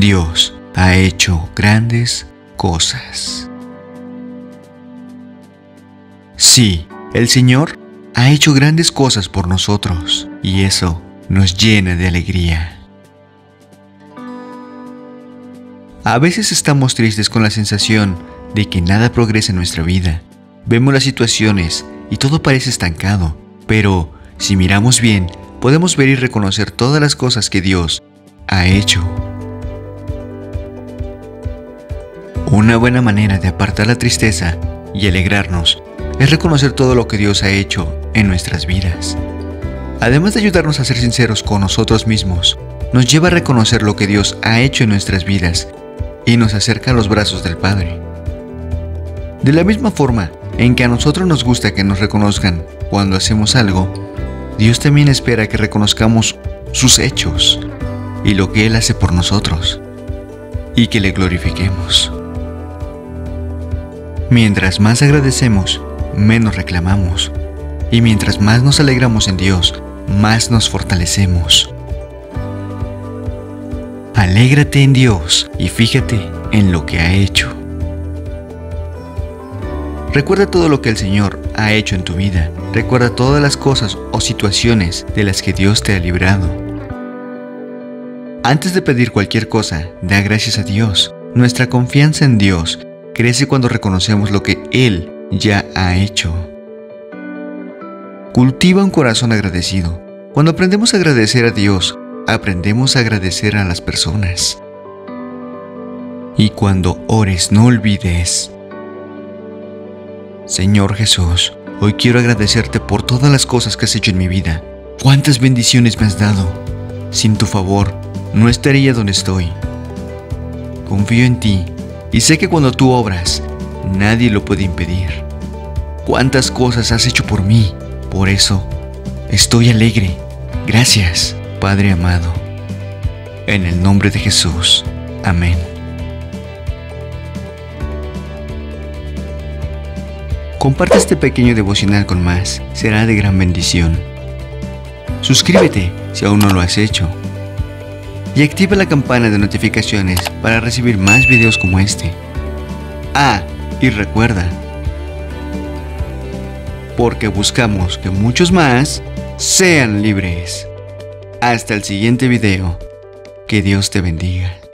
Dios ha hecho grandes cosas. Sí, el Señor ha hecho grandes cosas por nosotros y eso nos llena de alegría. A veces estamos tristes con la sensación de que nada progresa en nuestra vida. Vemos las situaciones y todo parece estancado, pero si miramos bien, podemos ver y reconocer todas las cosas que Dios ha hecho. Una buena manera de apartar la tristeza y alegrarnos es reconocer todo lo que Dios ha hecho en nuestras vidas. Además de ayudarnos a ser sinceros con nosotros mismos, nos lleva a reconocer lo que Dios ha hecho en nuestras vidas y nos acerca a los brazos del Padre. De la misma forma en que a nosotros nos gusta que nos reconozcan cuando hacemos algo, Dios también espera que reconozcamos sus hechos y lo que Él hace por nosotros y que le glorifiquemos. Mientras más agradecemos, menos reclamamos. Y mientras más nos alegramos en Dios, más nos fortalecemos. Alégrate en Dios y fíjate en lo que ha hecho. Recuerda todo lo que el Señor ha hecho en tu vida. Recuerda todas las cosas o situaciones de las que Dios te ha librado. Antes de pedir cualquier cosa, da gracias a Dios. Nuestra confianza en Dios crece cuando reconocemos lo que Él ya ha hecho. Cultiva un corazón agradecido. Cuando aprendemos a agradecer a Dios, aprendemos a agradecer a las personas. Y cuando ores, no olvides. Señor Jesús, hoy quiero agradecerte por todas las cosas que has hecho en mi vida. ¿Cuántas bendiciones me has dado? Sin tu favor, no estaría donde estoy. Confío en ti y sé que cuando tú obras, nadie lo puede impedir. ¿Cuántas cosas has hecho por mí? Por eso, estoy alegre. Gracias. Padre amado, en el nombre de Jesús. Amén. Comparte este pequeño devocional con más, será de gran bendición. Suscríbete si aún no lo has hecho. Y activa la campana de notificaciones para recibir más videos como este. Ah, y recuerda, porque buscamos que muchos más sean libres. Hasta el siguiente video. Que Dios te bendiga.